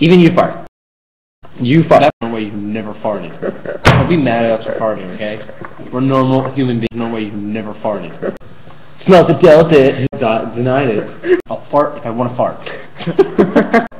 Even you fart. You fart. That's no way you've never farted. Don't be mad at us for farting, okay? We're normal human beings. No way you've never farted. Smell the delta. Denied it. I'll fart if I want to fart.